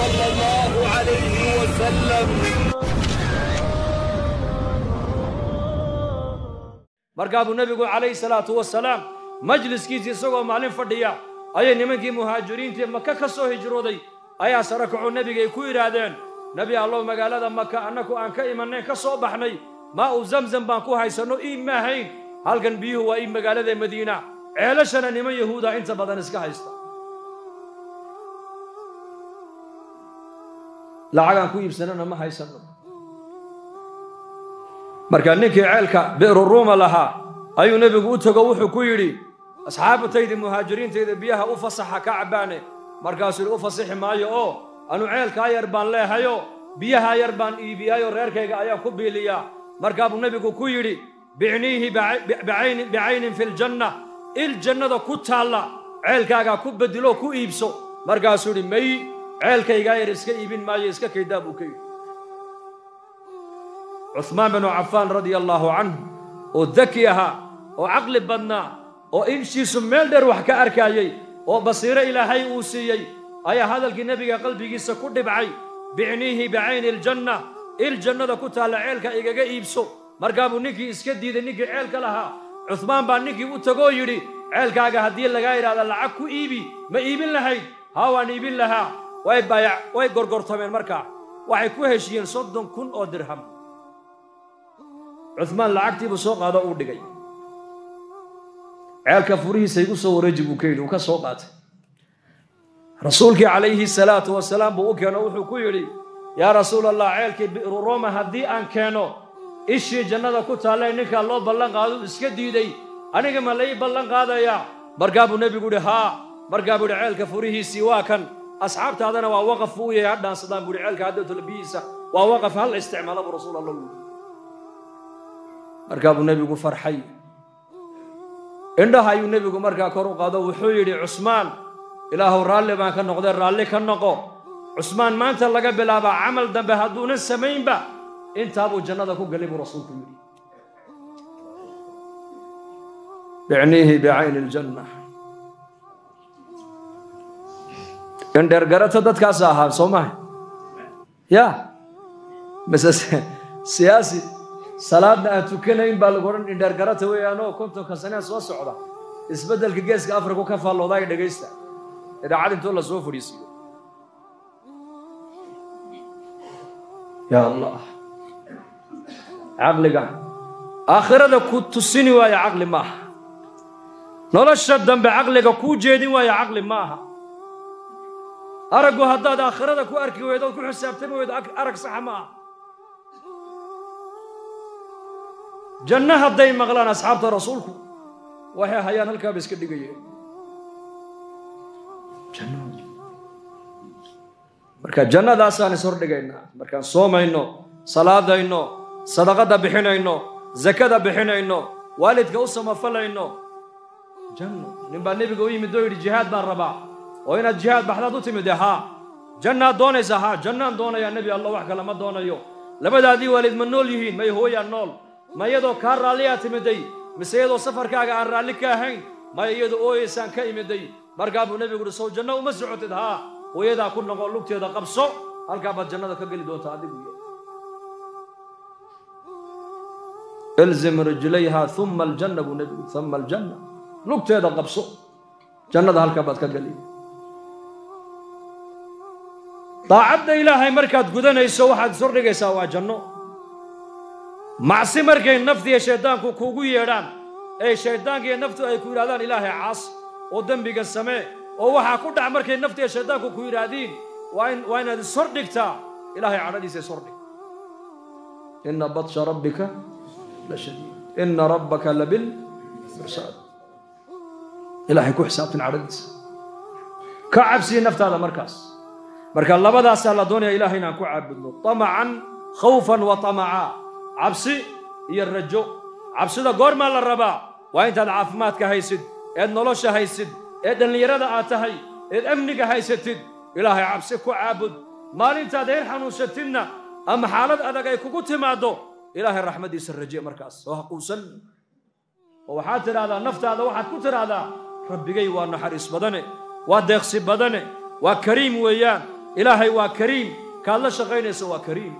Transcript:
صلى الله عليه وسلم markaa buu nebigu calayhi salaatu wasalaam majliskiisii isagoo maalin fadhiya ayay nimankii muhaajiriintii maka ka soo hijrooday ayaa sare kacoo nebigay ku yidhaahdeen nebi allow magaalada maka annaku aan ka imannayn ka soo baxnay maa uu zamzam baan ku haysanno iib ma ahayn halkan biyuhu waa iib magaalada madiina ceelashana niman yahuuda inta badan iska haysta lacagaan ku iibsanana ma haysanno markaa ninkii ceelka bi'ru ruuma lahaa ayuu nebigu u tego wuxuu ku yidhi asxaabatayda muhaajiriintayda biyaha u fasaxa ka cabbaane markaasuu yidhi u fasixi maayo oo anu ceelkaa yar baan leehayo biyahaa yar baan iibiyaayo reerkayga ayaan ku biiliyaa markaa buu nebigu ku yidhi bicniihi bicaynin fi ljanna il jannada ku taalla ceelkaagaa ku bedilo ku iibso markaasuu yidhi may ceelkaygaa yar iska iibin maayo iska kaydaa buu ka yidhi. Cuhmaan binu cafaan radia allaahu canhu oo daki ahaa oo caqli badnaa oo inshiisu meel dheer wax ka arkaayey oo basiiro ilaahay uu siiyey ayaa hadalkii nebiga qalbigiisa ku dhibcay bicniihi bicayni iljanna il jannada ku taalla ceelka igaga iibso. Markaa buu ninkii iska diiday ninkii ceelka lahaa. Cuhmaan baa ninkii u tagoo yidhi ceelkaaga haddii lagaa yidhahda lacag ku iibi ma iibin lahayd. Haa waan iibin lahaa way baayac way gorgortameen markaa waxay ku heshiyeen soddon kun oo dirham cuhmaan lacagtiibuu soo qaado uu dhigay ceelka furihiisa igu soo wareeji buu ka yidhi uu ka soo qaatay rasuulkii calayhi salaatu wasalaam buu u keeno wuxuu ku yidhi yaa rasuul allah ceelkii bi'ru roma haddii aan keeno ishii jannada ku taallee ninkaa loo ballan qaado iska diiday aniga ma lai ballan qaadayaa markaa buu nebigu yidhi haa markaa buu yidhi ceelka furihiisii waa kan أصحاب هذا أنا وقف فوية يا عدنان صدام بولي عيالك تلبيسة. ووقف هل استعمل أبو رسول الله مركاب النبي يقول فرحي. عندها هاي النبي يقول مركا كورو قادو وحولي عثمان. هو رالي ما كان نقدر رالي كان نقو. عثمان ما أنت لقى بلا با عمل دم بها السمين با. إنت أبو جنة دكو قليب رسول كميري. بعنيه بعين الجنة. Indheergarata dadkaas ahaa soo maha ya mise siyaasi salaadna aan tukanayn baa lagu odhan indheergarata weeyaanoo kontonka sanea soo socda. Isbeddelka geeska afriku ka faalloodaa ay dhegaysta. Idaacad intoo la soo fadhiisiiyo allah. Caqliga. Aakhirada ku tusini waaya caqli ma aha nolosha dambe caqliga kuu jeedin waaya caqli ma aakhirada ku arki weydo ood ku xisaabtami weydo arag saxa ma aha janno hadday maqlaan asxaabta rasuulku waxay hayaan halkaaba iska dhigayeen marka jannadaasaan is hordhigaynaa markaan soomayno salaadayno sadaqadda bixinayno zakada bixinayno waalidka u samafalayno janno nin baa nebiga u yimid oo yidhi jihaad baan rabaa وين الجهاد بحلا دوتي مدها جنة دوني زها جنة دوني يا نبي الله وحده لما دوني يو. لما دادي والد من نول يهين. ما هو يا نول. ما يدو كار رالية تمدي مسيدو سفر كاغا رالكا هين. ما يدو أوي سان كاي مدي مرقا بو نبي قرصو جنة ومزعو تدها. ويدا كل نقول لك تيدا قبصو هل كابا جنة كاقل دوتا. دي الزم رجليها ثم الجنة ثم الجنة. لك تيدا قبصو جنة هل كابا تكاقل طاعبنا إلهي مركات قدنا يسوى حد زرنا يسوى جنة معصي مركين نفذي يا شيطان كو يا يران. أي شيطان كي نفتو أي كو يرادان إلهي عاص. ودم دم السماء. أو وحا كودع مركين نفذي يا شيطان كو كو يرادين. وين وين هذا سردك تا؟ إلهي عردي سي سردك إن بطش ربك لشديد. إن ربك لبل برساد إلهي كو حساب تنعردي كعب سي نفت هذا مركز. مرك الله بدا سال دوني إلهي نكو عبدنا طمعا خوفا وطمعا عبسي هي الرجو عبسي ده غور مال الربا وانت العفمات كهيسد اد نلوش هيسد اد اللي يرد آتهي اد امنك هيسد إلهي عبسي كو عبد مال انت دير حنوشتنا أم حالت أدقى يكوكو تمادو إلهي الرحمة دي سر رجي مركز وهقو سل وحاتر هذا نفت هذا وحات كتر هذا ربي جاي وأنا حريص بدني وديقسي بدني وكريم ويان ilaahay waa kariim. Kaad la shaqaynayso waa kariim